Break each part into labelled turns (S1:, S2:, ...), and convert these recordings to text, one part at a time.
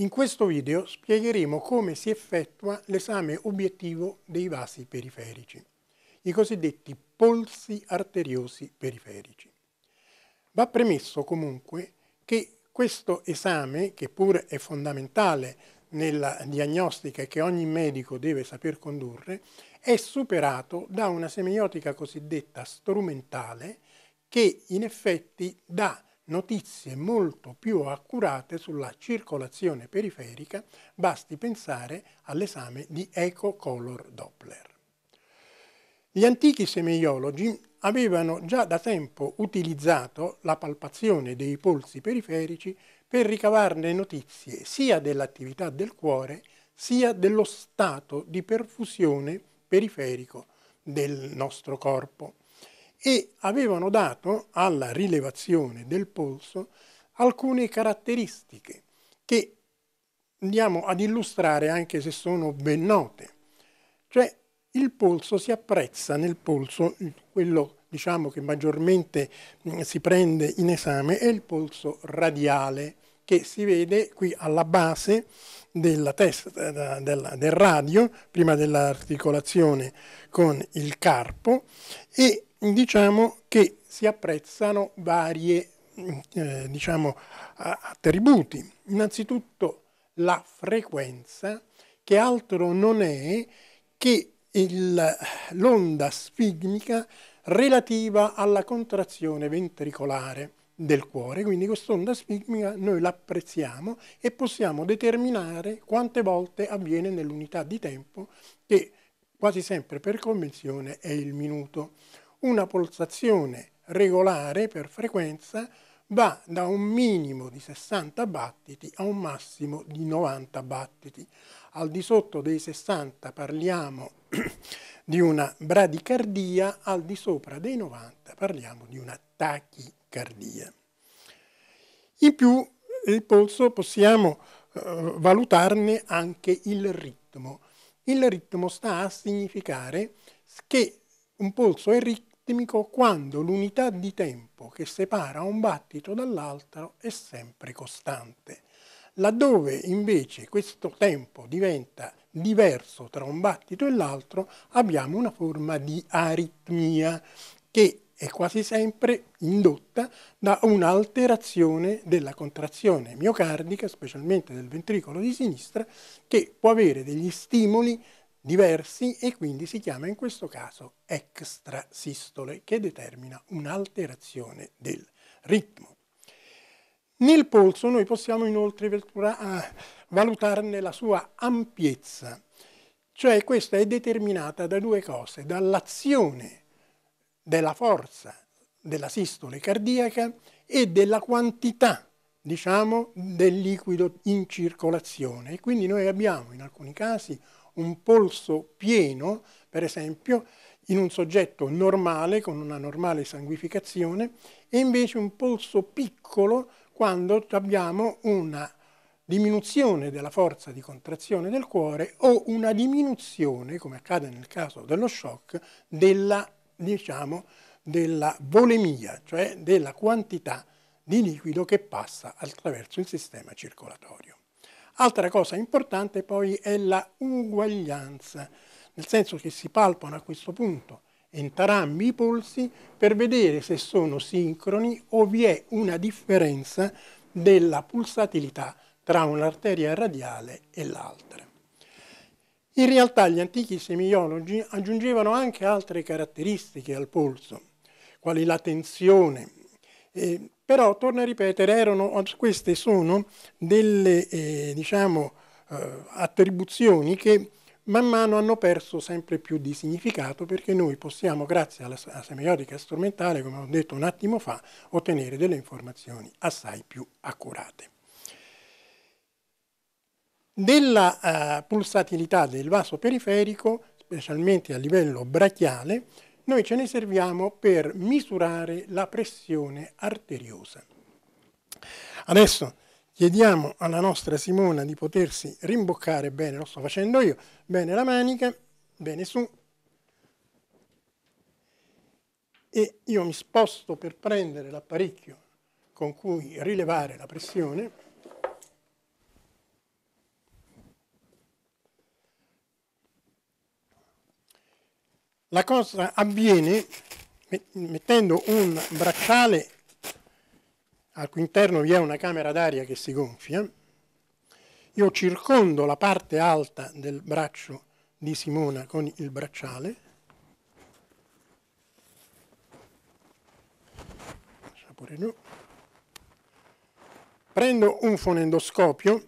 S1: In questo video spiegheremo come si effettua l'esame obiettivo dei vasi periferici, i cosiddetti polsi arteriosi periferici. Va premesso comunque che questo esame, che pure è fondamentale nella diagnostica che ogni medico deve saper condurre, è superato da una semiotica cosiddetta strumentale che in effetti dà notizie molto più accurate sulla circolazione periferica, basti pensare all'esame di Echo Color Doppler. Gli antichi semeiologi avevano già da tempo utilizzato la palpazione dei polsi periferici per ricavarne notizie sia dell'attività del cuore sia dello stato di perfusione periferico del nostro corpo e avevano dato alla rilevazione del polso alcune caratteristiche che andiamo ad illustrare anche se sono ben note. Cioè il polso si apprezza nel polso, quello diciamo che maggiormente mm, si prende in esame è il polso radiale che si vede qui alla base della testa del, del radio, prima dell'articolazione con il carpo e diciamo che si apprezzano varie eh, diciamo, attributi. Innanzitutto la frequenza, che altro non è che l'onda sfigmica relativa alla contrazione ventricolare del cuore, quindi quest'onda sfigmica noi l'apprezziamo e possiamo determinare quante volte avviene nell'unità di tempo che quasi sempre per convenzione è il minuto una pulsazione regolare per frequenza va da un minimo di 60 battiti a un massimo di 90 battiti. Al di sotto dei 60 parliamo di una bradicardia, al di sopra dei 90 parliamo di una tachicardia. In più il polso possiamo eh, valutarne anche il ritmo. Il ritmo sta a significare che un polso è ritmo ritmico quando l'unità di tempo che separa un battito dall'altro è sempre costante. Laddove invece questo tempo diventa diverso tra un battito e l'altro, abbiamo una forma di aritmia che è quasi sempre indotta da un'alterazione della contrazione miocardica, specialmente del ventricolo di sinistra, che può avere degli stimoli diversi e quindi si chiama in questo caso extrasistole che determina un'alterazione del ritmo. Nel polso noi possiamo inoltre valutarne la sua ampiezza, cioè questa è determinata da due cose, dall'azione della forza della sistole cardiaca e della quantità diciamo, del liquido in circolazione. E quindi noi abbiamo in alcuni casi un polso pieno, per esempio, in un soggetto normale, con una normale sanguificazione, e invece un polso piccolo quando abbiamo una diminuzione della forza di contrazione del cuore o una diminuzione, come accade nel caso dello shock, della, diciamo, della volemia, cioè della quantità di liquido che passa attraverso il sistema circolatorio. Altra cosa importante poi è la uguaglianza, nel senso che si palpano a questo punto entrambi i polsi per vedere se sono sincroni o vi è una differenza della pulsatilità tra un'arteria radiale e l'altra. In realtà gli antichi semiologi aggiungevano anche altre caratteristiche al polso, quali la tensione, eh, però, torno a ripetere, erano, queste sono delle eh, diciamo, eh, attribuzioni che man mano hanno perso sempre più di significato perché noi possiamo, grazie alla, alla semiotica strumentale, come ho detto un attimo fa, ottenere delle informazioni assai più accurate. Della uh, pulsatilità del vaso periferico, specialmente a livello brachiale, noi ce ne serviamo per misurare la pressione arteriosa. Adesso chiediamo alla nostra Simona di potersi rimboccare bene, lo sto facendo io, bene la manica, bene su, e io mi sposto per prendere l'apparecchio con cui rilevare la pressione La cosa avviene mettendo un bracciale al cui interno vi è una camera d'aria che si gonfia, io circondo la parte alta del braccio di Simona con il bracciale, prendo un fonendoscopio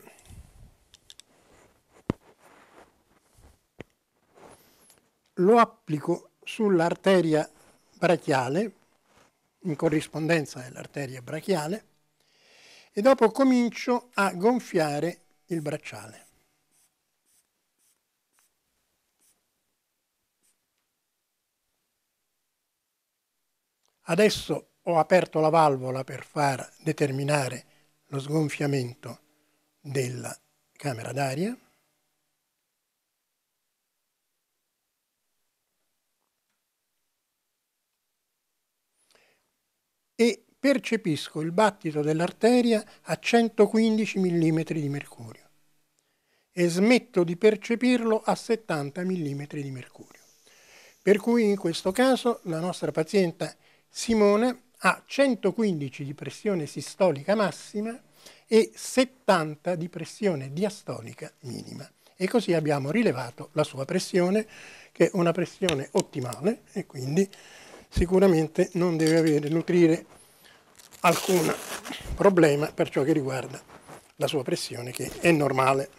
S1: lo applico sull'arteria brachiale, in corrispondenza dell'arteria brachiale, e dopo comincio a gonfiare il bracciale. Adesso ho aperto la valvola per far determinare lo sgonfiamento della camera d'aria. E percepisco il battito dell'arteria a 115 mm di mercurio e smetto di percepirlo a 70 mm di mercurio. Per cui in questo caso la nostra paziente Simona ha 115 di pressione sistolica massima e 70 di pressione diastolica minima. E così abbiamo rilevato la sua pressione, che è una pressione ottimale e quindi sicuramente non deve avere, nutrire alcun problema per ciò che riguarda la sua pressione che è normale.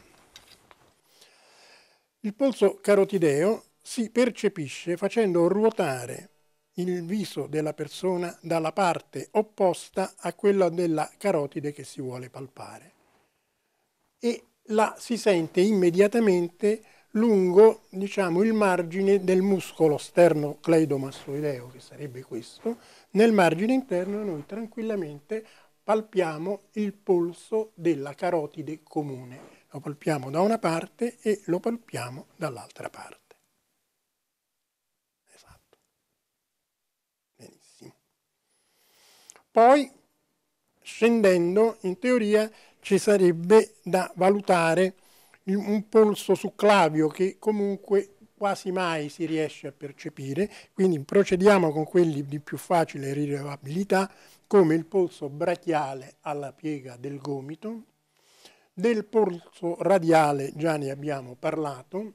S1: Il polso carotideo si percepisce facendo ruotare il viso della persona dalla parte opposta a quella della carotide che si vuole palpare e la si sente immediatamente lungo diciamo, il margine del muscolo sternocleidomassoideo, che sarebbe questo, nel margine interno noi tranquillamente palpiamo il polso della carotide comune. Lo palpiamo da una parte e lo palpiamo dall'altra parte. Esatto. Benissimo. Poi, scendendo, in teoria ci sarebbe da valutare un polso su clavio che comunque quasi mai si riesce a percepire, quindi procediamo con quelli di più facile rilevabilità, come il polso brachiale alla piega del gomito, del polso radiale già ne abbiamo parlato,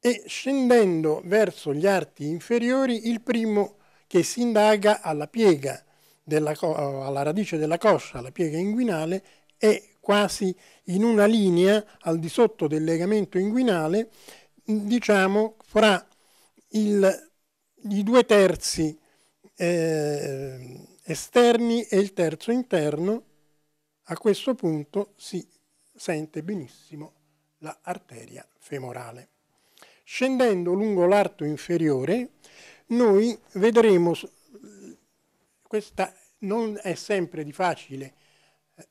S1: e scendendo verso gli arti inferiori, il primo che si indaga alla piega, della, alla radice della coscia, alla piega inguinale, è quasi in una linea al di sotto del legamento inguinale, diciamo, fra il, i due terzi eh, esterni e il terzo interno, a questo punto si sente benissimo l'arteria femorale. Scendendo lungo l'arto inferiore, noi vedremo, questa non è sempre di facile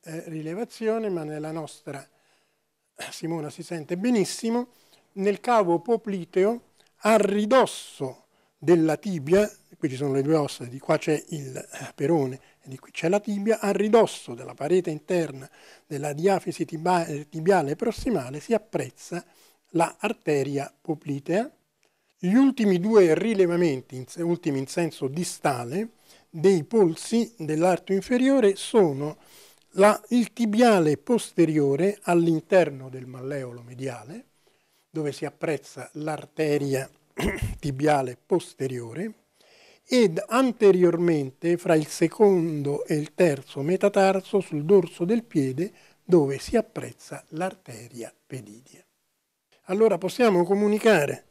S1: eh, rilevazione, ma nella nostra Simona si sente benissimo, nel cavo popliteo a ridosso della tibia, qui ci sono le due ossa, di qua c'è il eh, perone e di qui c'è la tibia, a ridosso della parete interna della diafisi tibiale prossimale si apprezza la poplitea. Gli ultimi due rilevamenti, ultimi in senso distale, dei polsi dell'arto inferiore sono la, il tibiale posteriore all'interno del malleolo mediale, dove si apprezza l'arteria tibiale posteriore, ed anteriormente fra il secondo e il terzo metatarso sul dorso del piede, dove si apprezza l'arteria pedidia. Allora possiamo comunicare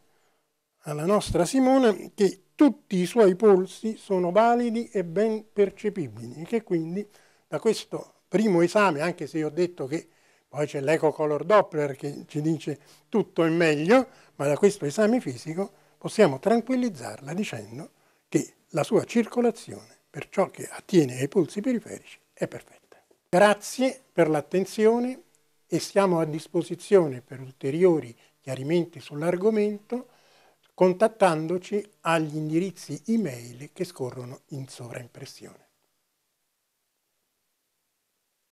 S1: alla nostra Simona che tutti i suoi polsi sono validi e ben percepibili e che quindi da questo primo esame, anche se io ho detto che poi c'è l'eco color Doppler che ci dice tutto in meglio, ma da questo esame fisico possiamo tranquillizzarla dicendo che la sua circolazione, per ciò che attiene ai polsi periferici, è perfetta. Grazie per l'attenzione e siamo a disposizione per ulteriori chiarimenti sull'argomento contattandoci agli indirizzi email che scorrono in sovraimpressione.